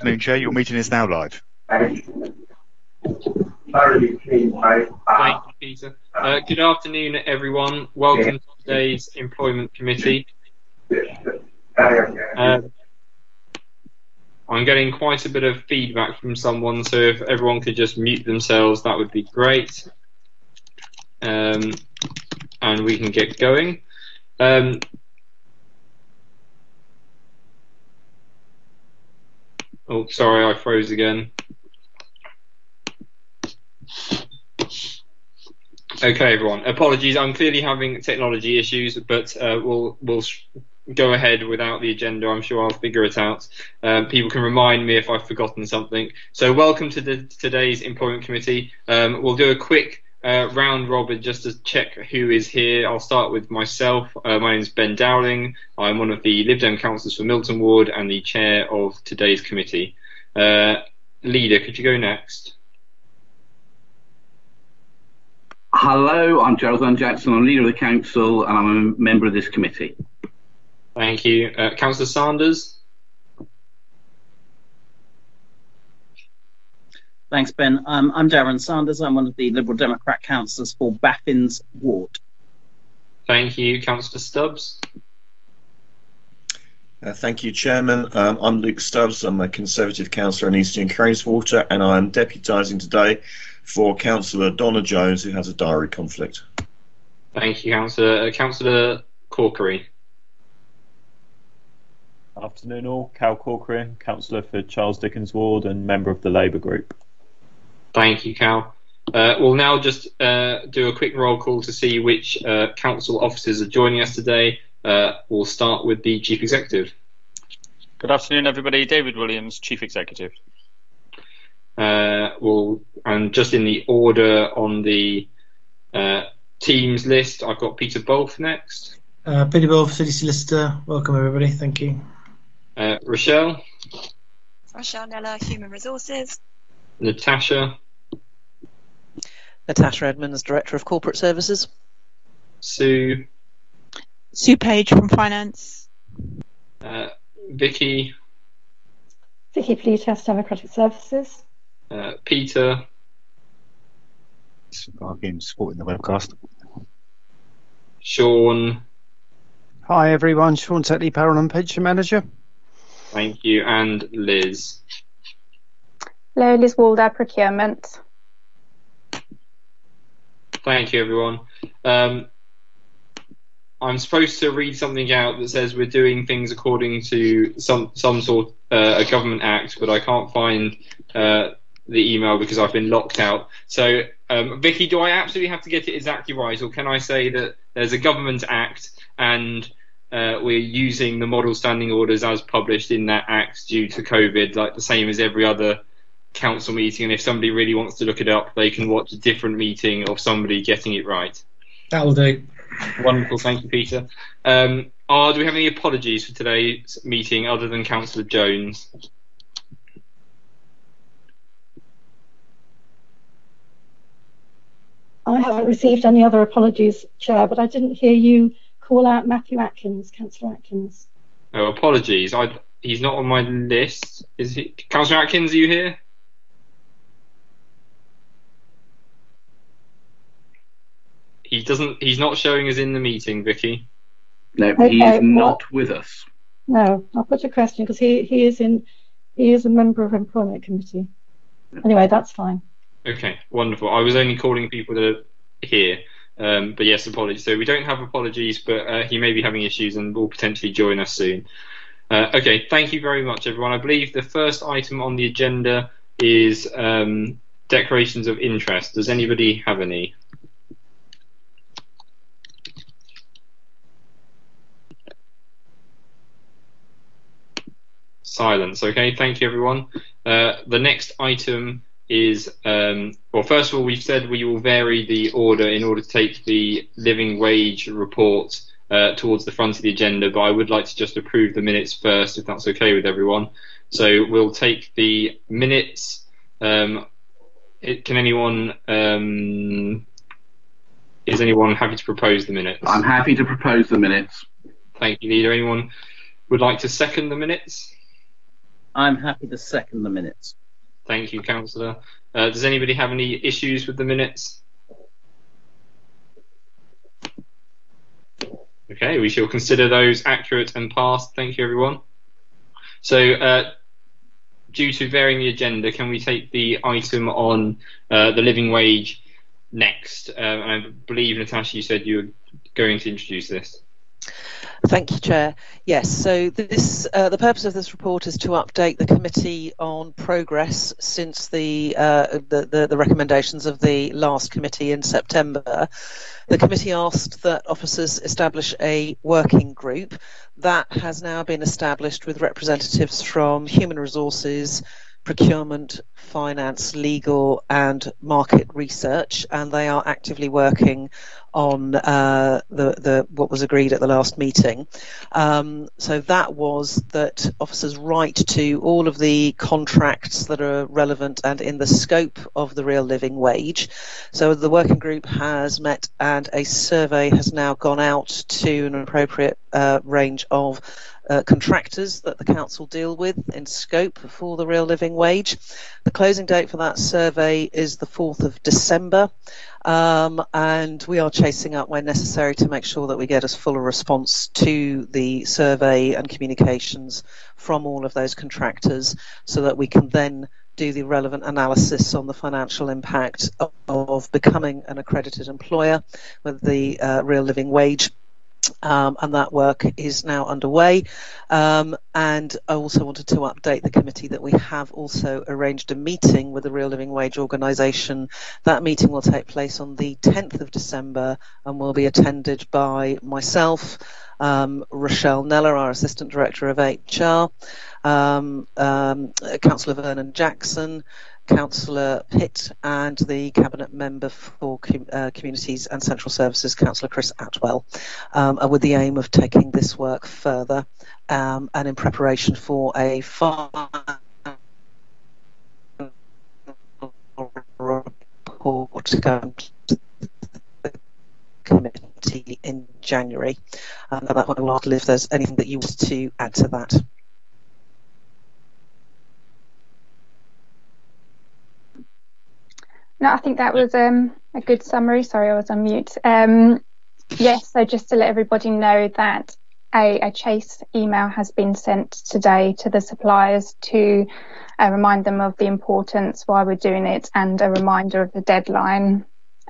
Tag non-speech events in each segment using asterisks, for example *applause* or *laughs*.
afternoon, Chair. Your meeting is now live. Thank you, Peter. Uh, good afternoon, everyone. Welcome to today's Employment Committee. Um, I'm getting quite a bit of feedback from someone, so if everyone could just mute themselves, that would be great. Um, and we can get going. Um, oh, sorry, I froze again. Okay, everyone. Apologies. I'm clearly having technology issues, but uh, we'll we'll go ahead without the agenda. I'm sure I'll figure it out. Um, people can remind me if I've forgotten something. So, welcome to the, today's employment committee. Um, we'll do a quick uh, round robin just to check who is here. I'll start with myself. Uh, my name is Ben Dowling. I'm one of the Lib Dem councillors for Milton Ward and the chair of today's committee. Uh, leader, could you go next? Hello, I'm Gerald Jackson. I'm leader of the council and I'm a member of this committee. Thank you. Uh, Councillor Sanders? Thanks, Ben. Um, I'm Darren Sanders. I'm one of the Liberal Democrat councillors for Baffins Ward. Thank you. Councillor Stubbs? Uh, thank you, Chairman. Um, I'm Luke Stubbs. I'm a Conservative councillor in Eastney and Craneswater and I'm deputising today for Councillor Donna Jones, who has a diary conflict. Thank you, Councillor. Uh, Councillor Corkery. Afternoon, all. Cal Corkery, councillor for Charles Dickens Ward and member of the Labour Group. Thank you, Cal. Uh, we'll now just uh, do a quick roll call to see which uh, council officers are joining us today. Uh, we'll start with the Chief Executive. Good afternoon, everybody. David Williams, Chief Executive. Uh, we'll, and just in the order on the uh, teams list, I've got Peter Baulf next. Uh, Peter Baulf, City Solicitor. Welcome, everybody. Thank you. Uh, Rochelle. Rochelle Neller, Human Resources. Natasha. Natasha Edmonds, Director of Corporate Services. Sue. Sue Page from Finance. Uh, Vicky. Vicky Fleethouse, Democratic Services. Uh, Peter. Again, supporting the webcast. Sean. Hi everyone, Sean Tetley, Parallel Pension Manager. Thank you, and Liz. Liz Walder, Procurement. Thank you, everyone. Um, I'm supposed to read something out that says we're doing things according to some some sort uh, a government act, but I can't find uh, the email because I've been locked out. So, um, Vicky, do I absolutely have to get it exactly right, or can I say that there's a government act and uh, we're using the model standing orders as published in that act due to COVID, like the same as every other council meeting? And if somebody really wants to look it up, they can watch a different meeting of somebody getting it right. That will do. Wonderful, thank you, Peter. Um, are, do we have any apologies for today's meeting other than Councillor Jones? I haven't received any other apologies, Chair, but I didn't hear you call out Matthew Atkins, Councillor Atkins. Oh, apologies. I, he's not on my list. Is he? Councillor Atkins, are you here? He doesn't. He's not showing us in the meeting, Vicky. No, Okay, he is well- not with us. No, I'll put a question because he, he is in he is a member of Employment Committee. Anyway, that's fine. Okay, wonderful. I was only calling people that are here. Um, but yes, apologies. So we don't have apologies, but uh, he may be having issues and will potentially join us soon. Uh, okay, thank you very much, everyone. I believe the first item on the agenda is um, declarations of interest. Does anybody have any? Silence. Okay, thank you, everyone. Uh, the next item is, um, well, first of all, we've said we will vary the order in order to take the living wage report uh, towards the front of the agenda, but I would like to just approve the minutes first, if that's okay with everyone. So we'll take the minutes. Um, it, can anyone, um, is anyone happy to propose the minutes? I'm happy to propose the minutes. Thank you, Leader. Anyone would like to second the minutes? I'm happy to second the minutes. Thank you, Councillor. Uh, does anybody have any issues with the minutes? Okay, we shall consider those accurate and passed. Thank you, everyone. So, uh, due to varying the agenda, can we take the item on uh, the living wage next? Uh, I believe, Natasha, you said you were going to introduce this. Thank you, Chair. Yes, so this uh, the purpose of this report is to update the committee on progress since the, uh, the, the, the recommendations of the last committee in September. The committee asked that officers establish a working group that has now been established with representatives from human resources, procurement, finance, legal, and market research, and they are actively working on uh, the, the what was agreed at the last meeting. Um, so that was that officers write to all of the contracts that are relevant and in the scope of the real living wage. So the working group has met, and a survey has now gone out to an appropriate uh, range of uh, contractors that the council deal with in scope for the real living wage. The closing date for that survey is the 4th of December, um, and we are chasing up where necessary to make sure that we get as full a response to the survey and communications from all of those contractors so that we can then do the relevant analysis on the financial impact of, of becoming an accredited employer with the uh, real living wage um, and that work is now underway. Um, and I also wanted to update the committee that we have also arranged a meeting with the Real Living Wage Organisation. That meeting will take place on the 10th of December and will be attended by myself, um, Rochelle Neller, our Assistant Director of HR, um, um, Councillor Vernon Jackson, Councillor Pitt and the Cabinet Member for Com uh, Communities and Central Services, Councillor Chris Attwell, um, with the aim of taking this work further um, and in preparation for a final report to to the committee in January. Um, and that one will if there's anything that you want to add to that. No, I think that was um, a good summary. Sorry, I was on mute. Um, yes, so just to let everybody know that a, a, chase email has been sent today to the suppliers to uh, remind them of the importance why we're doing it and a reminder of the deadline.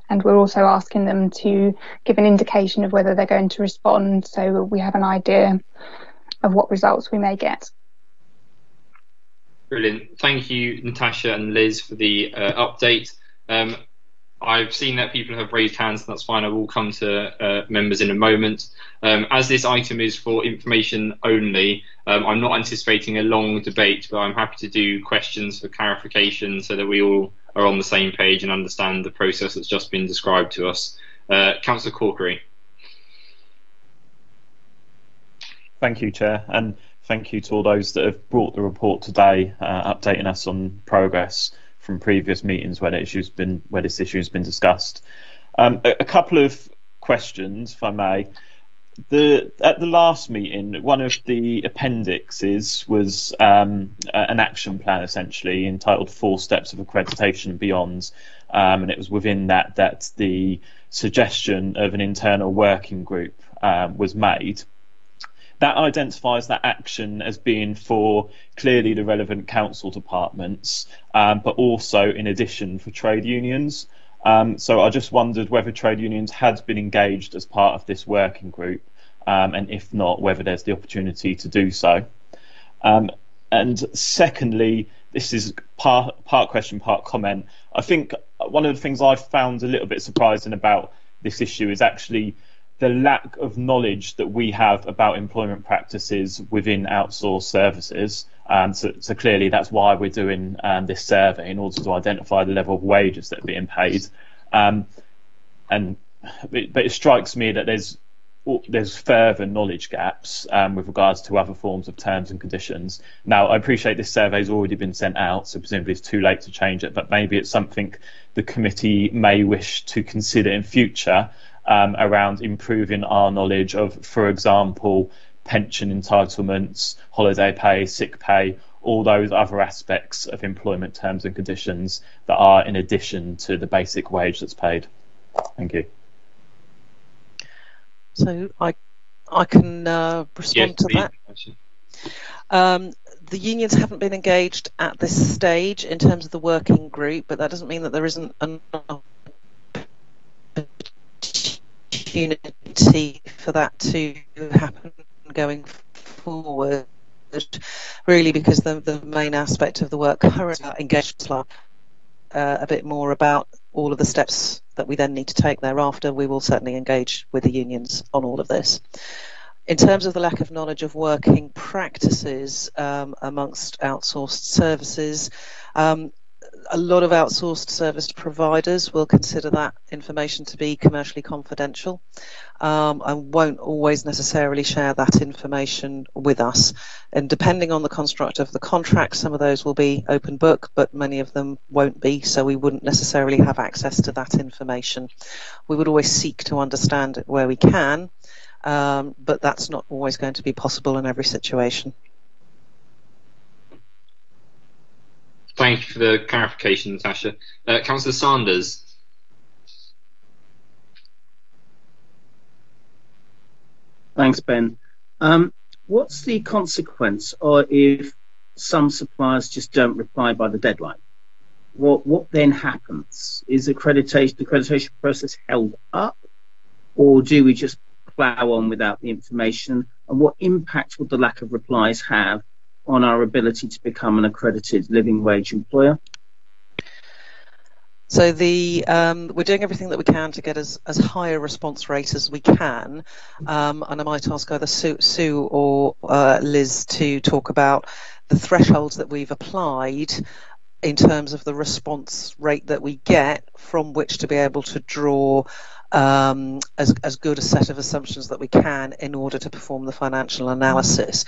And we're also asking them to give an indication of whether they're going to respond so we have an idea of what results we may get. Brilliant. Thank you, Natasha and Liz, for the uh, update. Um, I've seen that people have raised hands, and that's fine. I will come to uh, members in a moment. Um, as this item is for information only, um, I'm not anticipating a long debate, but I'm happy to do questions for clarification so that we all are on the same page and understand the process that's just been described to us. Uh, Councillor Corkery. Thank you, Chair, and thank you to all those that have brought the report today, uh, updating us on progress from previous meetings where issue's been where this issue has been discussed. Um, a, a, couple of questions, if I may. The at the last meeting, one of the appendixes was um, an action plan, essentially entitled Four Steps of Accreditation Beyond, um, and it was within that that the suggestion of an internal working group um, was made that identifies that action as being for clearly the relevant council departments, um, but also in addition for trade unions. Um, so I just wondered whether trade unions had been engaged as part of this working group, um, and if not, whether there's the opportunity to do so. Um, and secondly, this is part, part question, part comment. I think one of the things I've found a little bit surprising about this issue is actually the lack of knowledge that we have about employment practices within outsourced services. Um, so, so, clearly, that's why we're doing um, this survey in order to identify the level of wages that are being paid. Um, and but it strikes me that there's there's further knowledge gaps um, with regards to other forms of terms and conditions. Now, I appreciate this survey has already been sent out, so presumably it's too late to change it, but maybe it's something the committee may wish to consider in future um, around improving our knowledge of, for example, pension entitlements, holiday pay, sick pay, all those other aspects of employment terms and conditions that are in addition to the basic wage that's paid. Thank you. So I, I can uh, respond Yes, to that. actually. Um, the unions haven't been engaged at this stage in terms of the working group, but that doesn't mean that there isn't an opportunity for that to happen going forward. Really, because the, the main aspect of the work currently engaged like, uh, a bit more about all of the steps that we then need to take thereafter. We will certainly engage with the unions on all of this. In terms of the lack of knowledge of working practices um, amongst outsourced services, um, a lot of outsourced service providers will consider that information to be commercially confidential um, and won't always necessarily share that information with us. And depending on the construct of the contract, some of those will be open book, but many of them won't be, so we wouldn't necessarily have access to that information. We would always seek to understand it where we can, um, but that's not always going to be possible in every situation. Thank you for the clarification, Natasha. Uh, Councillor Sanders. Thanks, Ben. Um, what's the consequence or if some suppliers just don't reply by the deadline? What what then happens? Is accreditation the accreditation process held up, or do we just plough on without the information? And what impact would the lack of replies have on our ability to become an accredited living wage employer? So the um, we're doing everything that we can to get as, as high a response rate as we can, um, and I might ask either Sue, Sue or uh, Liz to talk about the thresholds that we've applied in terms of the response rate that we get from which to be able to draw um, as, as good a set of assumptions that we can in order to perform the financial analysis.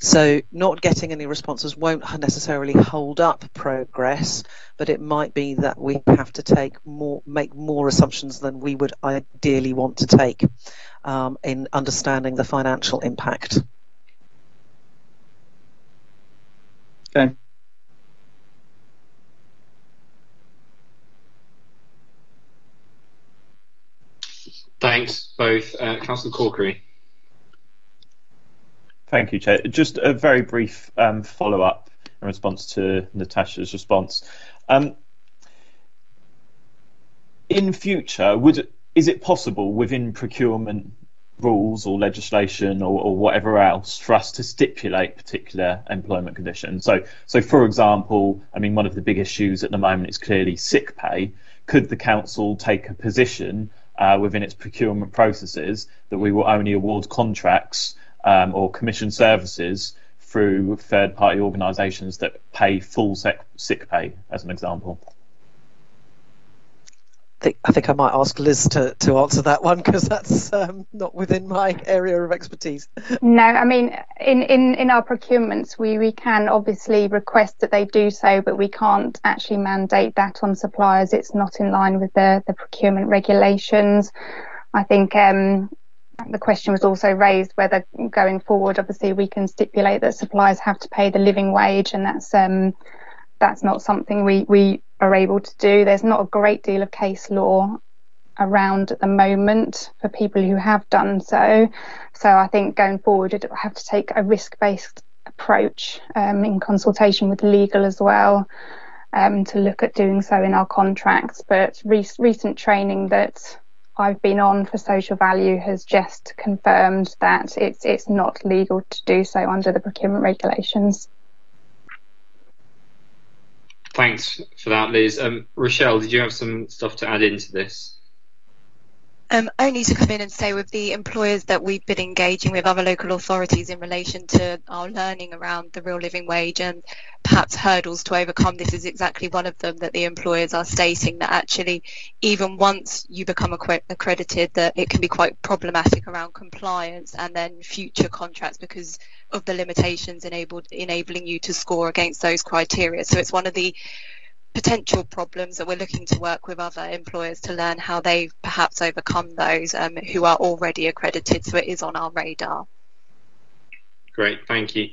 So, not getting any responses won't necessarily hold up progress, but it might be that we have to take more, make more assumptions than we would ideally want to take um, in understanding the financial impact. Okay. Thanks, both. Uh, Councillor Corkery. Thank you, Chair. Just a very brief um, follow up in response to Natasha's response. Um, in future, would is it possible within procurement rules or legislation or, or, whatever else for us to stipulate particular employment conditions? So, so for example, I mean, one of the big issues at the moment is clearly sick pay. Could the council take a position uh, within its procurement processes that we will only award contracts um, or commission services through third party organisations that pay full sick, sick pay, as an example? I think, I think I might ask Liz to, to answer that one because that's um, not within my area of expertise. No, I mean, in, in, in our procurements, we, we can obviously request that they do so, but we can't actually mandate that on suppliers. It's not in line with the, the procurement regulations. I think um, the question was also raised whether going forward, obviously, we can stipulate that suppliers have to pay the living wage, and that's um, that's not something we, we are able to do. There's not a great deal of case law around at the moment for people who have done so. So I think going forward, it will have to take a risk based approach um, in consultation with legal as well um, to look at doing so in our contracts. But re- recent training that I've been on for social value has just confirmed that it's it's not legal to do so under the procurement regulations. Thanks for that, Liz. Um, Rochelle, did you have some stuff to add into this? Um, only to come in and say with the employers that we've been engaging with other local authorities in relation to our learning around the real living wage and perhaps hurdles to overcome, this is exactly one of them that the employers are stating that actually even once you become accredited that it can be quite problematic around compliance and then future contracts because of the limitations enabled enabling you to score against those criteria. So it's one of the potential problems that we're looking to work with other employers to learn how they've perhaps overcome those um, who are already accredited. So it is on our radar. Great, thank you.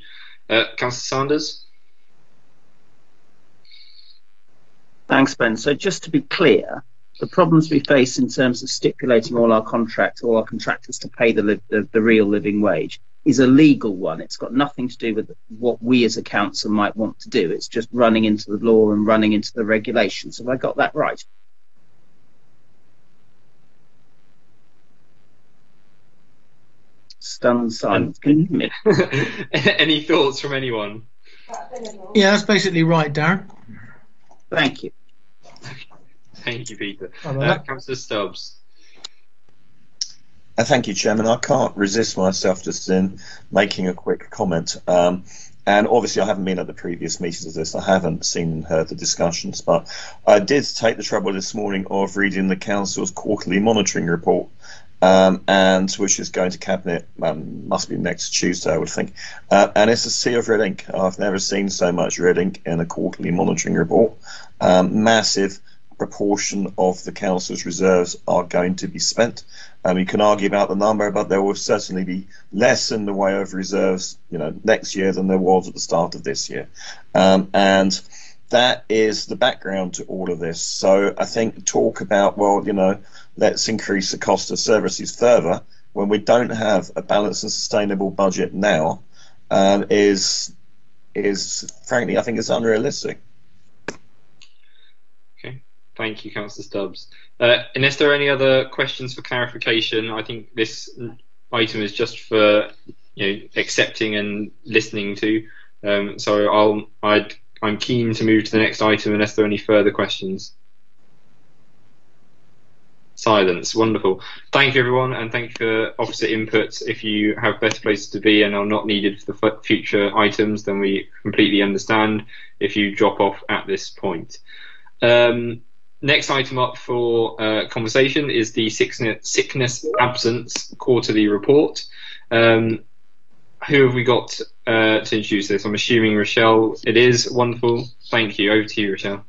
Uh, Councillor Sanders? Thanks, Ben. So just to be clear, the problems we face in terms of stipulating all our contracts, all our contractors to pay the, the, the real living wage is a legal one. It's got nothing to do with what we as a council might want to do. It's just running into the law and running into the regulations. Have I got that right? Stunned silence. Can you hear me? *laughs* Any thoughts from anyone? Yeah, that's basically right, Darren. Thank you. Thank you, Peter. Uh, Councillor Stubbs. Uh, thank you, Chairman. I can't resist myself just in making a quick comment. Um, and obviously, I haven't been at the previous meetings of this. I haven't seen and heard the discussions, but I did take the trouble this morning of reading the council's quarterly monitoring report, um, and which is going to cabinet. Um, must be next Tuesday, I would think. Uh, and it's a sea of red ink. I've never seen so much red ink in a quarterly monitoring report. Um, massive proportion of the council's reserves are going to be spent. Um, you can argue about the number, but there will certainly be less in the way of reserves, you know, next year than there was at the start of this year, um, and that is the background to all of this. So I think talk about well, you know, let's increase the cost of services further when we don't have a balanced and sustainable budget now um, is is frankly I think it's unrealistic. Thank you, Councillor Stubbs. Uh, unless there are any other questions for clarification, I think this item is just for you know accepting and listening to. Um, so I'll i am keen to move to the next item unless there are any further questions. Silence, wonderful. Thank you everyone, and thank you for officer inputs. If you have better places to be and are not needed for the future items, then we completely understand if you drop off at this point. Um, next item up for uh, conversation is the sickness, sickness absence quarterly report. Um, who have we got uh, to introduce this? I'm assuming Rochelle. It is wonderful. Thank you. Over to you, Rochelle.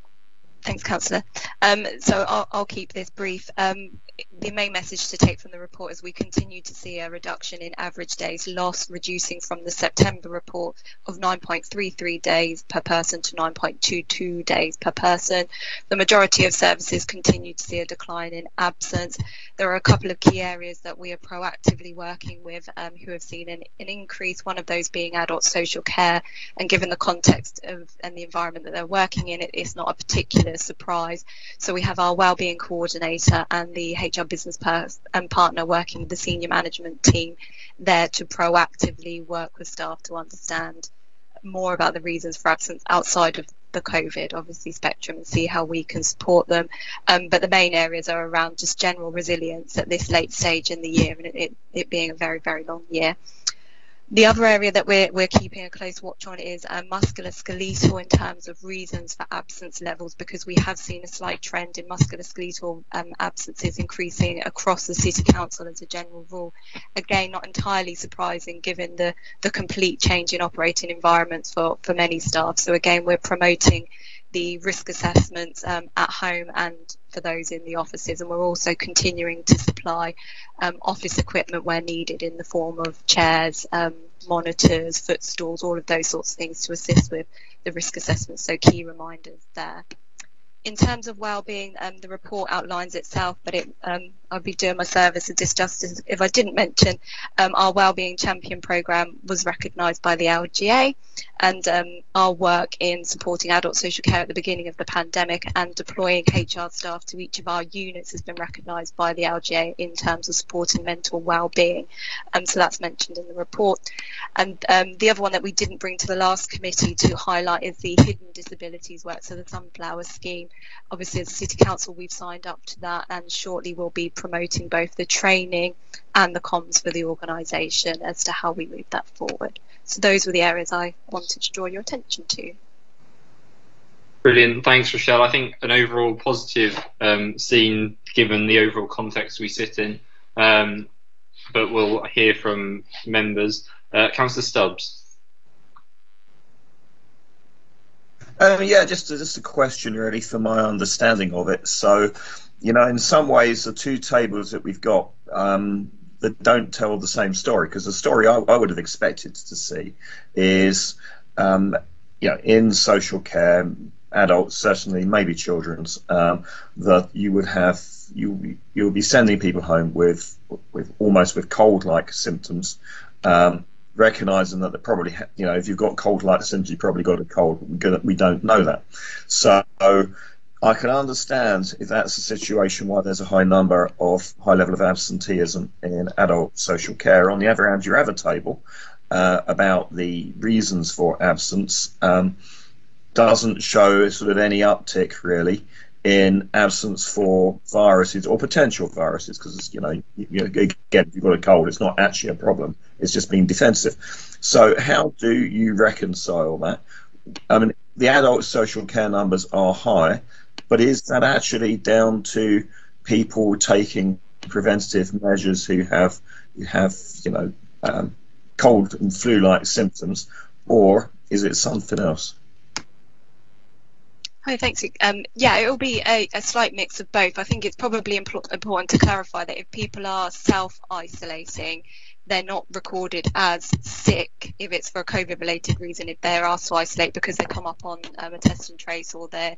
Thanks, Councillor. Um, so I'll, I'll, keep this brief. Um, the main message to take from the report is we continue to see a reduction in average days lost, reducing from the September report of 9.33 days per person to 9.22 days per person. The majority of services continue to see a decline in absence. There are a couple of key areas that we are proactively working with um, who have seen an, an, increase, one of those being adult social care. And given the context of and the environment that they're working in, it, it's not a particular surprise. So we have our wellbeing coordinator and the HR business and partner working with the senior management team there to proactively work with staff to understand more about the reasons for absence outside of the COVID, obviously, spectrum and see how we can support them. Um, but the main areas are around just general resilience at this late stage in the year and it, it being a very, very long year. The other area that we're, we're keeping a close watch on is um, musculoskeletal in terms of reasons for absence levels because we have seen a slight trend in musculoskeletal um, absences increasing across the City Council as a general rule. Again, not entirely surprising given the, the complete change in operating environments for, for many staff. So again, we're promoting the risk assessments um, at home and for those in the offices. And we're also continuing to supply um, office equipment where needed in the form of chairs, um, monitors, footstools, all of those sorts of things to assist with the risk assessment. So key reminders there in terms of well-being, um, the report outlines itself, but it, um, I'd be doing my service a disjustice if I didn't mention um, our well-being champion program was recognised by the LGA, and um, our work in supporting adult social care at the beginning of the pandemic and deploying HR staff to each of our units has been recognised by the LGA in terms of supporting mental well-being. Um, so that's mentioned in the report. And um, the other one that we didn't bring to the last committee to highlight is the hidden disabilities work, so the Sunflower Scheme obviously as city council we've signed up to that and shortly we'll be promoting both the training and the comms for the organisation as to how we move that forward. So those were the areas I wanted to draw your attention to. Brilliant, thanks Rochelle. I think an overall positive um, scene given the overall context we sit in, um, but we'll hear from members. Uh, Councillor Stubbs. Um, yeah, just just a question really for my understanding of it. So, you know, in some ways, the two tables that we've got um, that don't tell the same story because the story I, I, would have expected to see is, um, you know, in social care, adults, certainly maybe children's, um, that you would have you you'll be sending people home with with almost with cold-like symptoms, um, recognizing that they probably you know if you've got cold-like symptoms, you probably got a cold. We don't know that, so. I can understand if that's a situation why there's a high number of high level of absenteeism in adult social care. On the other hand, you have a table uh, about the reasons for absence. Um, doesn't show sort of any uptick really in absence for viruses or potential viruses because you know, you, you again if you've got a cold it's not actually a problem it's just being defensive so how do you reconcile that i mean the adult social care numbers are high but is that actually down to people taking preventative measures who have have you know um, cold and flu-like symptoms or is it something else Hi, thanks. Um, yeah, it will be a, a, slight mix of both. I think it's probably impl- important to clarify that if people are self isolating, they're not recorded as sick if it's for a COVID related reason, if they're asked to isolate because they come up on um, a test and trace or they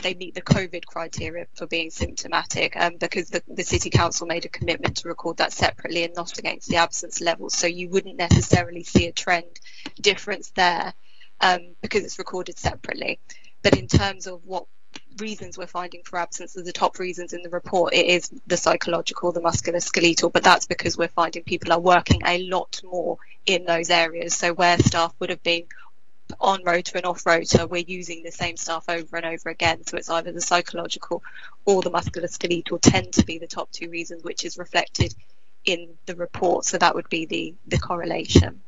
they meet the COVID criteria for being symptomatic, um, because the, the city council made a commitment to record that separately and not against the absence levels. So you wouldn't necessarily see a trend difference there um, because it's recorded separately. But in terms of what reasons we're finding for absence are the top reasons in the report. It is the psychological the musculoskeletal but that's because we're finding people are working a lot more in those areas. So where staff would have been on rota and off rota we're using the same staff over and over again. So it's either the psychological or the musculoskeletal tend to be the top two reasons which is reflected in the report. So that would be the the correlation.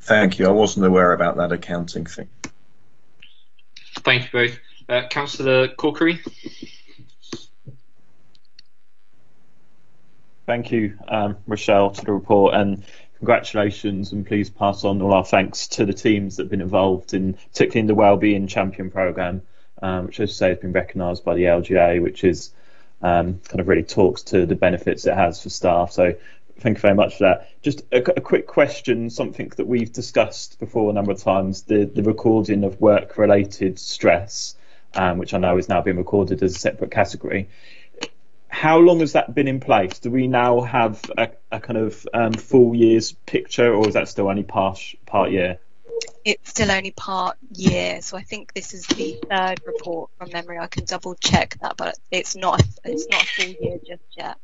Thank you. I wasn't aware about that accounting thing Thank you both. Uh, Councillor Corkery. Thank you, um, Rochelle, to the report, and congratulations, and please pass on all our thanks to the teams that have been involved in, particularly in the Wellbeing Champion Programme, um, which, as I say, has been recognised by the LGA, which is um, kind of really talks to the benefits it has for staff. So Thank you very much for that. Just a, a, quick question, something that we've discussed before a number of times, the, the recording of work-related stress, um, which I know is now being recorded as a separate category. How long has that been in place? Do we now have a, a kind of um, full year's picture, or is that still only part, part year? It's still only part year, so I think this is the third report from memory. I can double check that, but it's not it's not a full year just yet.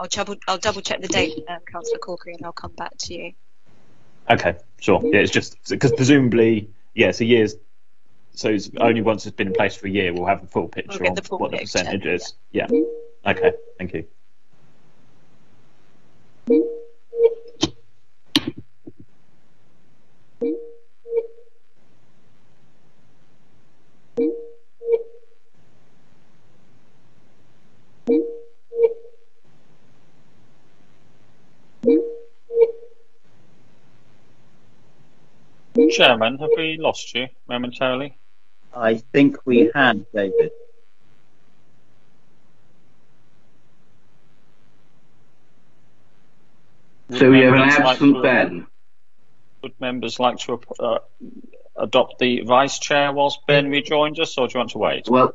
I'll double I'll double check the date, um, Councillor Corkery, and I'll come back to you. Okay, sure. Yeah, it's just because presumably, yeah, so year's. So it's only once it's been in place for a year, we'll have a full picture we'll of full what picture, the percentage is. Yeah. yeah. Okay. Thank you. Chairman, have we lost you momentarily? I think we had, David. So we have an absent like Ben. Would members like to uh, adopt the vice chair whilst Ben rejoins us, or do you want to wait? Well,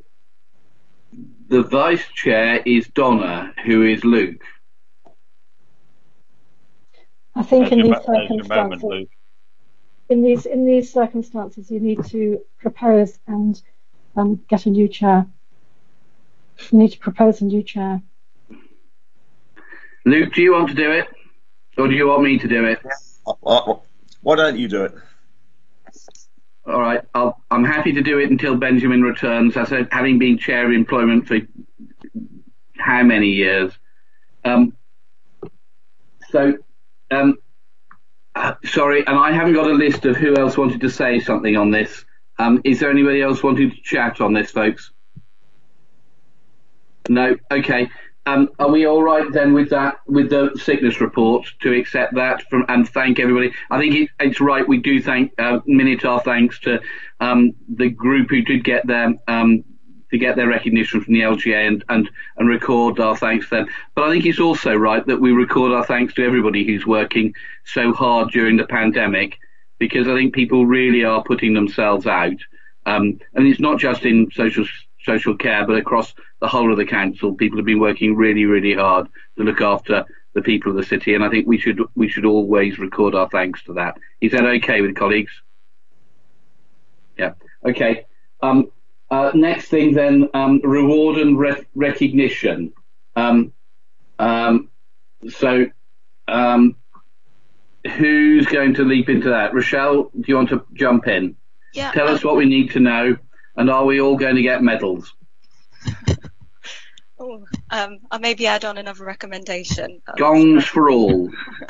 the vice chair is Donna, who is Luke. I think in these circumstances, in these in these circumstances, you need to propose and um, get a new chair. You need to propose a new chair. Luke, do you want to do it, or do you want me to do it? Why don't you do it? All right, I'll, I'm happy to do it until Benjamin returns. I said, having been chair of employment for how many years? Um, so, um, sorry, and I haven't got a list of who else wanted to say something on this. Um, is there anybody else wanting to chat on this, folks? No. Okay. Um, are we all right then with that, with the sickness report, to accept that from and thank everybody? I think it, it's right. We do thank uh, Minotaur. Thanks to um, the group who did get their um, to get their recognition from the LGA and, and and record our thanks to them. But I think it's also right that we record our thanks to everybody who's working so hard during the pandemic because I think people really are putting themselves out. Um, and it's not just in social social care, but across the whole of the council, people have been working really, really hard to look after the people of the city, and I think we should we should always record our thanks to that. Is that okay with colleagues? Yeah. Okay. Um, uh, next thing then, um, reward and re recognition. Um, um so, um, who's going to leap into that? Rochelle, do you want to jump in? Yeah. Tell us what we need to know, and are we all going to get medals? *laughs* oh, um, I'll maybe add on another recommendation. Gongs for all. *laughs*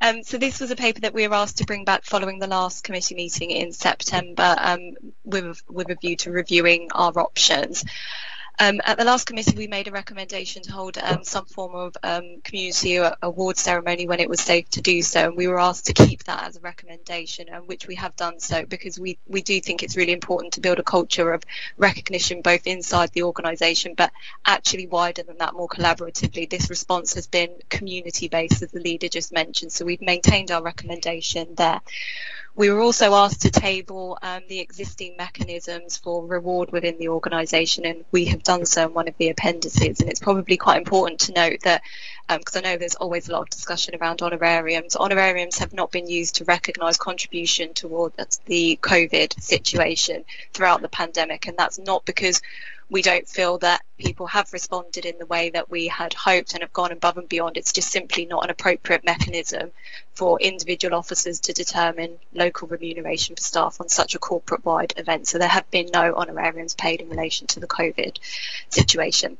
Um, so this was a paper that we were asked to bring back following the last committee meeting in September um, with, with a view to reviewing our options. Um, at the last committee, we made a recommendation to hold um, some form of um, community award ceremony when it was safe to do so, and we were asked to keep that as a recommendation, and which we have done so because we, we do think it's really important to build a culture of recognition both inside the organisation, but actually wider than that, more collaboratively. This response has been community based, as the leader just mentioned, so we've maintained our recommendation there. We were also asked to table um, the existing mechanisms for reward within the organisation, and we have done so in one of the appendices. And it's probably quite important to note that, because um, I know there's always a lot of discussion around honorariums, honorariums have not been used to recognise contribution towards the COVID situation throughout the pandemic, and that's not because we don't feel that people have responded in the way that we had hoped and have gone above and beyond. It's just simply not an appropriate mechanism for individual officers to determine local remuneration for staff on such a corporate wide event. So there have been no honorariums paid in relation to the COVID situation.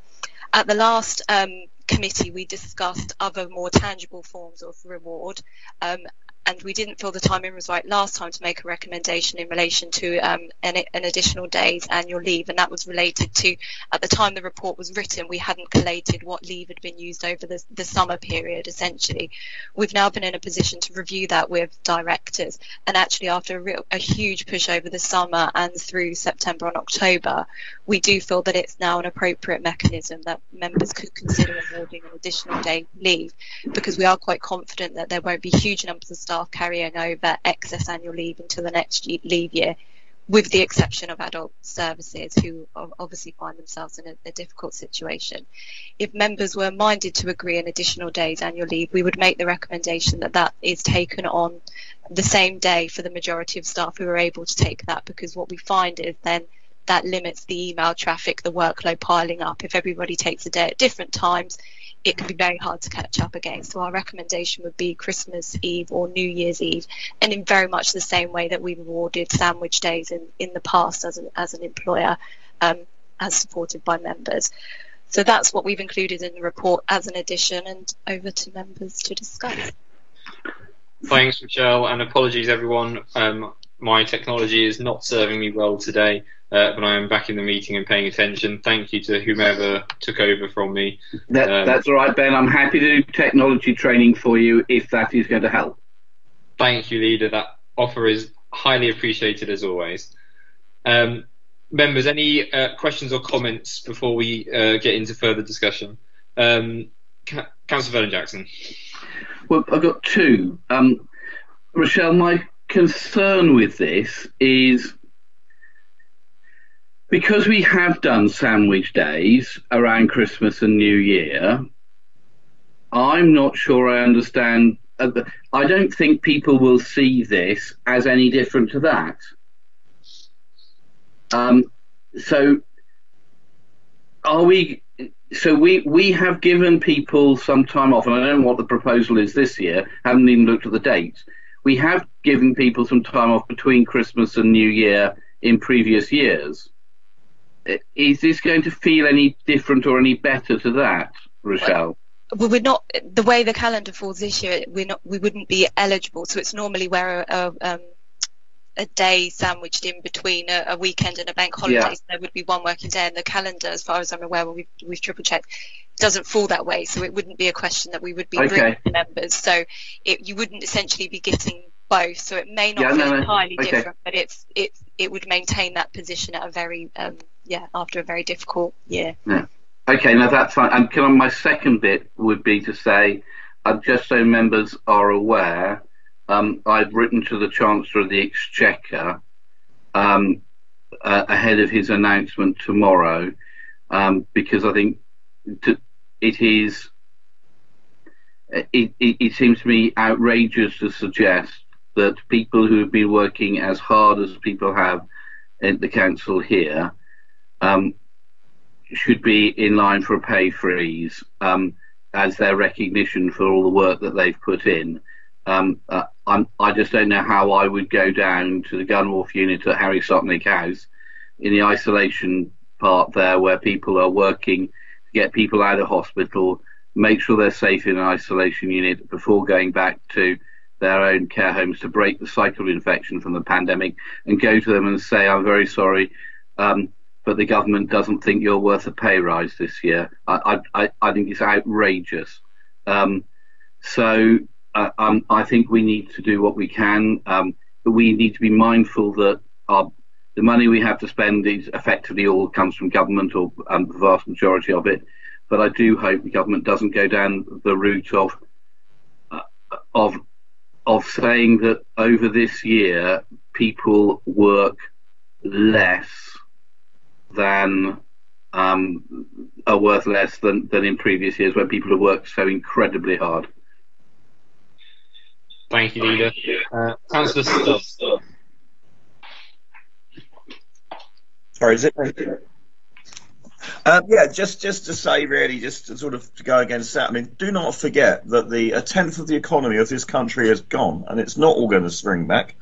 At the last um, committee, we discussed other more tangible forms of reward. Um, and we didn't feel the timing was right last time to make a recommendation in relation to um, an, an, additional day's annual leave, and that was related to at the time the report was written, we hadn't collated what leave had been used over the, the summer period. Essentially, we've now been in a position to review that with directors, and actually after a, real, a huge push over the summer and through September and October, we do feel that it's now an appropriate mechanism that members could consider awarding an additional day leave, because we are quite confident that there won't be huge numbers of staff carrying over excess annual leave into the next leave year, with the exception of adult services who obviously find themselves in a, a, difficult situation. If members were minded to agree an additional day's annual leave, we would make the recommendation that that is taken on the same day for the majority of staff who are able to take that because what we find is then that limits the email traffic, the workload piling up. If everybody takes a day at different times, it can be very hard to catch up again. So our recommendation would be Christmas Eve or New Year's Eve, and in very much the same way that we've awarded sandwich days in, in the past as an, as an employer, um, as supported by members. So that's what we've included in the report as an addition, and over to members to discuss. Thanks, Michelle, and apologies everyone. Um, my technology is not serving me well today uh, but I am back in the meeting and paying attention. Thank you to whomever took over from me. That, um, that's all right, Ben. I'm happy to do technology training for you if that is going to help. Thank you, Leader. That offer is highly appreciated as always. Um, members, any uh, questions or comments before we uh, get into further discussion? Um, Councillor Vernon Jackson. Well, I've got two. Um, Rochelle, my concern with this is because we have done sandwich days around Christmas and New Year, I'm not sure I understand. Uh, I don't think people will see this as any different to that. Um, so, are we? So we we have given people some time off, and I don't know what the proposal is this year. Haven't even looked at the dates. We have given people some time off between Christmas and New Year in previous years is this going to feel any different or any better to that, Rochelle? we would not the way the calendar falls this year we're not we wouldn't be eligible so it's normally where a, a, um, a day sandwiched in between a, a, weekend and a bank holiday yeah. so there would be one working day and the calendar as far as i'm aware we've, we've triple checked doesn't fall that way so it wouldn't be a question that we would be okay. bringing members so it, you wouldn't essentially be getting both so it may not yeah, feel no, entirely okay. different but it's it it would maintain that position at a very um, yeah, after a very difficult year. Yeah. Okay, now that's fine. And my second bit would be to say, uh, just so members are aware, um, I've written to the Chancellor of the Exchequer um, uh, ahead of his announcement tomorrow um, because I think to, it is. It, it, it seems to me outrageous to suggest that people who have been working as hard as people have at the council here um, should be in line for a pay freeze um, as their recognition for all the work that they've put in. Um, uh, i just don't know how I would go down to the Gunwharf unit at Harry Sotnick House in the isolation part there where people are working to get people out of hospital, make sure they're safe in an isolation unit before going back to their own care homes to break the cycle of infection from the pandemic and go to them and say, I'm very sorry, um, but the government doesn't think you're worth a pay rise this year. I, I, I think it's outrageous. Um, so uh, um, I think we need to do what we can, um, but we need to be mindful that our, the money we have to spend is effectively all comes from government or um, the vast majority of it. But I do hope the government doesn't go down the route of uh, of of saying that over this year people work less than um, are worth less than, than in previous years when people have worked so incredibly hard. Thank you, Leader. Uh, Councillor Stubbs. Sorry, is it? Um, yeah, just just to say, really, just to sort of to go against that. I mean, do not forget that the a tenth of the economy of this country has gone, and it's not all going to spring back.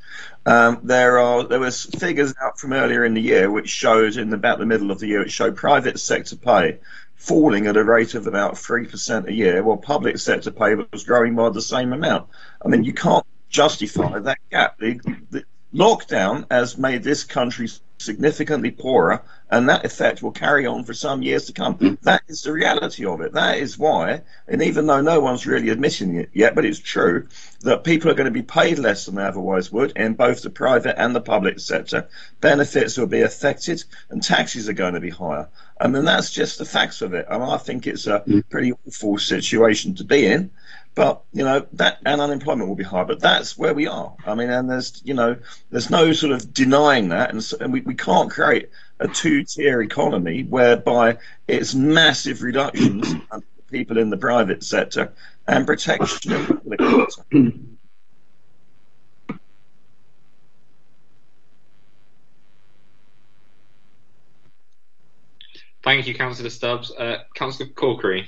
Um, there are there was figures out from earlier in the year which showed in about the middle of the year it showed private sector pay falling at a rate of about 3% a year, while public sector pay was growing by the same amount. I mean, you can't justify that gap. The, the lockdown has made this country significantly poorer, and that effect will carry on for some years to come. Mm. That is the reality of it. That is why, and even though no one's really admitting it yet, but it's true that people are going to be paid less than they otherwise would in both the private and the public sector. Benefits will be affected, and taxes are going to be higher. I mean, that's just the facts of it. I, mean, I think it's a mm. pretty awful situation to be in. But you know that and unemployment will be high. But that's where we are. I mean, and there's you know there's no sort of denying that, and, so, and we, we can't create a two-tier economy whereby it's massive reductions *coughs* of people in the private sector and protection of the public sector. Thank you, Councillor Stubbs. Uh, Councillor Corkery.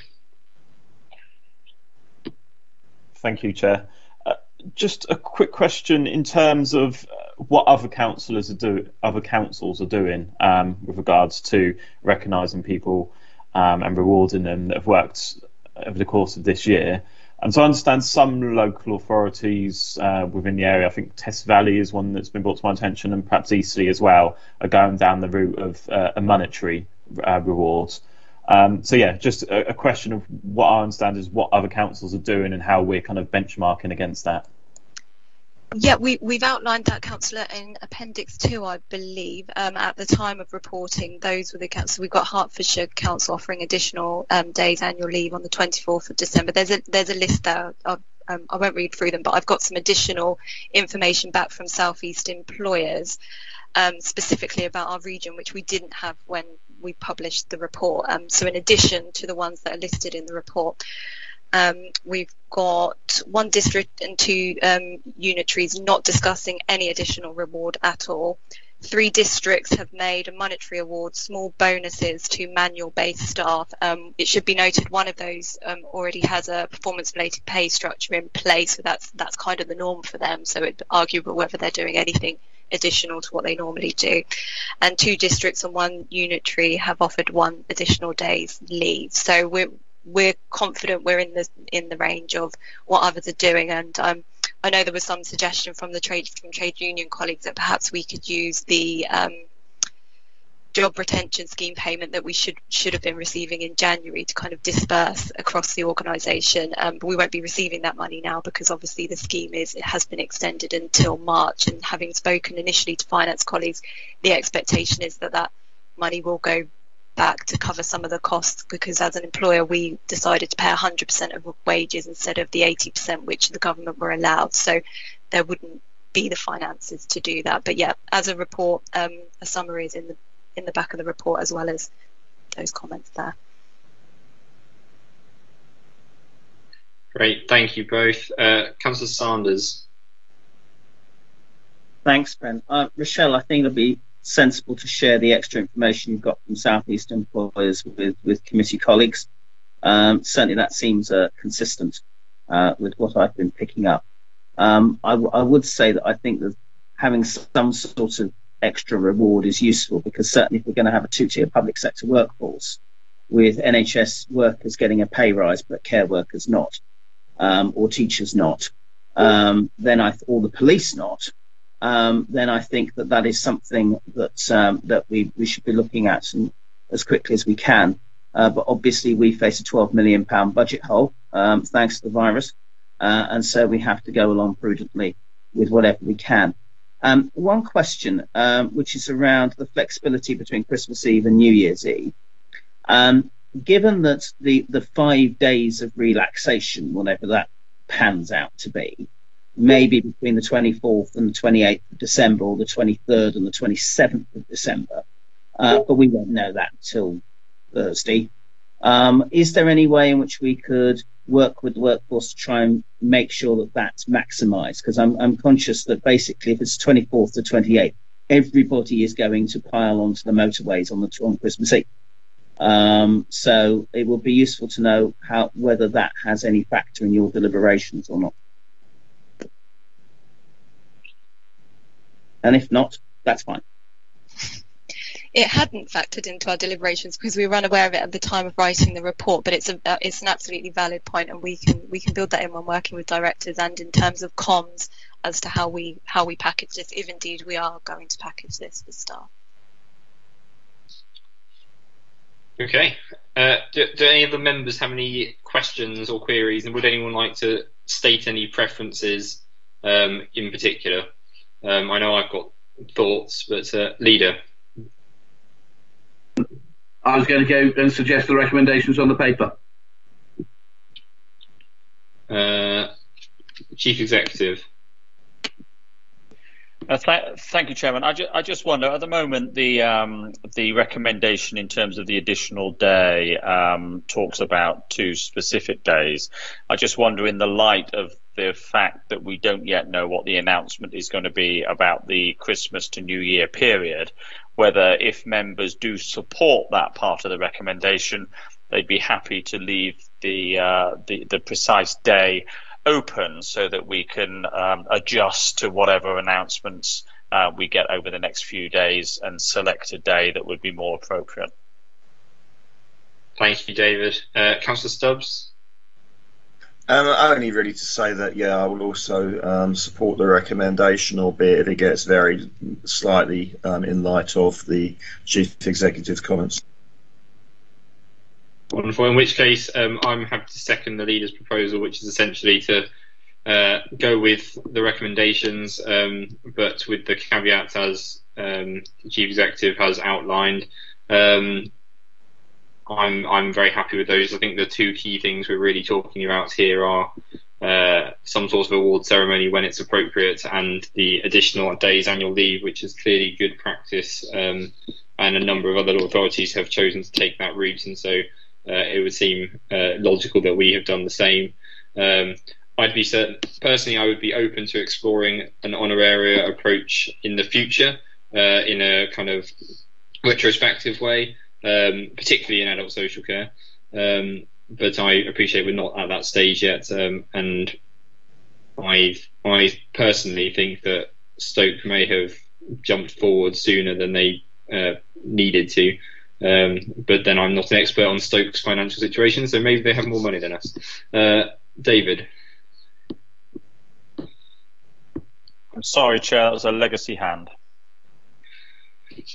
Thank you, Chair. Uh, just a quick question in terms of uh, what other councillors are do other councils are doing um, with regards to recognising people um, and rewarding them that have worked over the course of this year. And so I understand some local authorities uh, within the area, I think Test Valley is one that's been brought to my attention, and perhaps Eastleigh as well, are going down the route of uh, a monetary uh, reward. Um, so yeah, just a, a, question of what I understand is what other councils are doing and how we're kind of benchmarking against that. Yeah, we, we've outlined that, Councillor, in Appendix 2, I believe. Um, at the time of reporting, those were the councils. We've got Hertfordshire Council offering additional um, days annual leave on the 24th of December. There's a, there's a list there. Um, I won't read through them, but I've got some additional information back from Southeast employers um, specifically about our region, which we didn't have when we published the report. Um, so in addition to the ones that are listed in the report, um, we've got one district and two um, unitaries not discussing any additional reward at all. Three districts have made a monetary award, small bonuses to manual-based staff. Um, it should be noted one of those um, already has a performance-related pay structure in place, so that's that's kind of the norm for them. So it's arguable whether they're doing anything additional to what they normally do. And two districts and one unitary have offered one additional day's leave. So we're we're confident we're in the in the range of what others are doing. And um, I know there was some suggestion from the trade from trade union colleagues that perhaps we could use the um, job retention scheme payment that we should should have been receiving in January to kind of disperse across the organisation. Um, but we won't be receiving that money now because obviously the scheme is it has been extended until March. And having spoken initially to finance colleagues, the expectation is that that money will go back to cover some of the costs because as an employer we decided to pay 100% of wages instead of the 80% which the government were allowed. So there wouldn't be the finances to do that. But yeah, as a report, um, a summary is in the in the back of the report as well as those comments there. Great, thank you both. Uh, Councillor Sanders. Thanks, Ben. Uh, Rochelle, I think it'll be sensible to share the extra information you've got from Southeast employers with, with committee colleagues. Um, certainly that seems uh, consistent uh, with what I've been picking up. Um, I, would say that I think that having some sort of extra reward is useful because certainly if we're going to have a two-tier public sector workforce with NHS workers getting a pay rise but care workers not, um, or teachers not, um, then I, or the police not, um, then I think that that is something that um, that we, we should be looking at and, as quickly as we can. Uh, but obviously, we face a 12 million pound budget hole um, thanks to the virus, uh, and so we have to go along prudently with whatever we can. Um, one question, um, which is around the flexibility between Christmas Eve and New Year's Eve. Um, given that the, the five days of relaxation, whatever that pans out to be, maybe between the 24th and the 28th of December or the 23rd and the 27th of December, uh, but we won't know that until Thursday. Um, is there any way in which we could work with the workforce to try and make sure that that's maximised? Because I'm, I'm conscious that basically if it's 24th to 28th, everybody is going to pile onto the motorways on the on Christmas Eve. Um, so it would be useful to know how whether that has any factor in your deliberations or not. And if not, that's fine it hadn't factored into our deliberations because we were unaware of it at the time of writing the report. But it's a uh, it's an absolutely valid point, and we can we can build that in when working with directors and in terms of comms as to how we how we package this, if indeed we are going to package this for staff. Okay. Uh, do, do, any of the members have any questions or queries, and would anyone like to state any preferences um, in particular? Um, I know I've got thoughts, but uh, leader. I was going to go and suggest the recommendations on the paper. Uh, Chief Executive. Uh, th- thank you, Chairman. I, ju- I, just wonder at the moment the um, the recommendation in terms of the additional day um, talks about two specific days. I just wonder, in the light of the fact that we don't yet know what the announcement is going to be about the Christmas to New Year period, whether if members do support that part of the recommendation, they'd be happy to leave the uh, the, the, precise day open so that we can um, adjust to whatever announcements uh, we get over the next few days and select a day that would be more appropriate. Thank you, David. Uh, Councillor Stubbs. Um, only really to say that, yeah, I will also um, support the recommendation, albeit if it gets varied slightly um, in light of the chief executive's comments. Wonderful. In which case, um, I'm happy to second the leader's proposal, which is essentially to uh, go with the recommendations, um, but with the caveats as um, the chief executive has outlined. Um, I'm I'm very happy with those. I think the two key things we're really talking about here are uh, some sort of award ceremony when it's appropriate, and the additional days annual leave, which is clearly good practice. Um, and a number of other authorities have chosen to take that route, and so uh, it would seem uh, logical that we have done the same. Um, I'd be certain, personally, I would be open to exploring an honoraria approach in the future uh, in a kind of retrospective way um, particularly in adult social care. Um, but I appreciate we're not at that stage yet, um, and I I personally think that Stoke may have jumped forward sooner than they uh, needed to. Um, but then I'm not an expert on Stoke's financial situation, so maybe they have more money than us. Uh, David. I'm sorry, Chair, that was a legacy hand.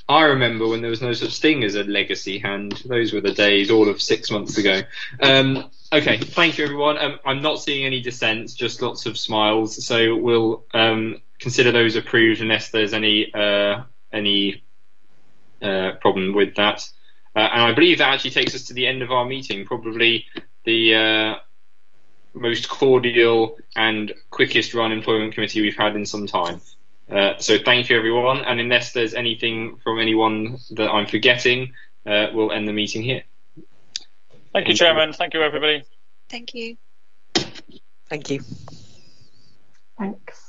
I remember when there was no such thing as a legacy hand. Those were the days, all of six months ago. Um, okay, thank you, everyone. Um, I'm not seeing any dissents, just lots of smiles. So we'll um, consider those approved unless there's any uh, any uh, problem with that. Uh, and I believe that actually takes us to the end of our meeting, probably the uh, most cordial and quickest run employment committee we've had in some time. Uh, so thank you everyone, and unless there's anything from anyone that I'm forgetting, uh, we'll end the meeting here. Thank you, Chairman. Thank you, everybody. Thank you. Thank you. Thanks.